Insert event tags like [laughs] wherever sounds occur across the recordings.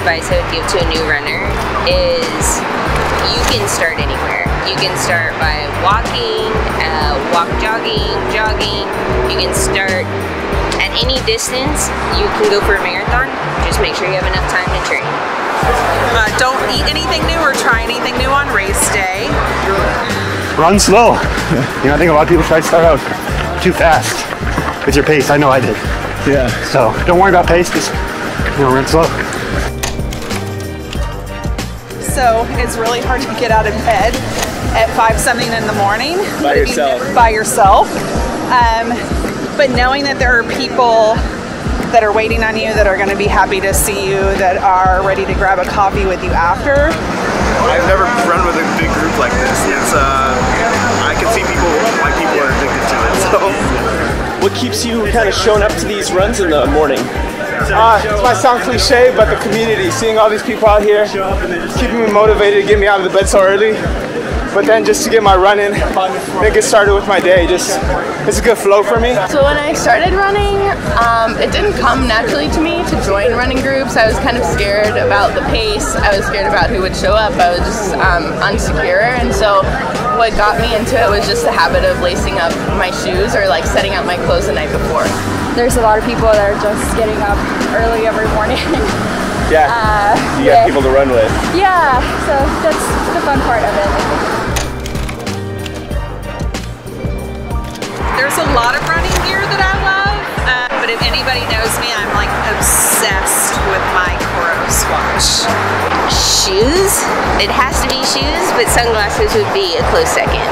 of advice I would give to a new runner is you can start anywhere. You can start by walking, uh, walk jogging, jogging. You can start at any distance. You can go for a marathon. Just make sure you have enough time to train. Uh, don't eat anything new or try anything new on race day. Run slow. [laughs] you know, I think a lot of people try to start out too fast with your pace. I know I did. Yeah. So don't worry about pace. Just you know, run slow. So it's really hard to get out of bed at five something in the morning By yourself. By yourself. Um, but knowing that there are people that are waiting on you that are going to be happy to see you that are ready to grab a coffee with you after I've never run with a big group like this. It's uh, I can see people why people are addicted to it. So What keeps you kind of showing up to these runs in the morning? Uh, it might sound cliche, but the community, seeing all these people out here, keeping me motivated to get me out of the bed so early. But then just to get my run in, then get started with my day. Just it's a good flow for me. So when I started running, um, it didn't come naturally to me to join running groups. I was kind of scared about the pace. I was scared about who would show up. I was just um, unsecure, and so what got me into it was just the habit of lacing up my shoes or like setting out my clothes the night before. There's a lot of people that are just getting up early every morning. [laughs] Yeah. uh, you got people to run with. yeah, so that's the fun part of it. there's a lot of running gear that I love uh, but if anybody knows me I'm like It has to be shoes, but sunglasses would be a close second.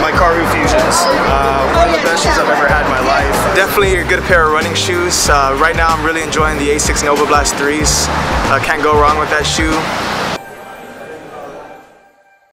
my Karhu Fusions, uh, one of the best shoes I've ever had in my life. Definitely a good pair of running shoes. Uh, right now I'm really enjoying the Asics Novablast 3s. Uh, can't go wrong with that shoe.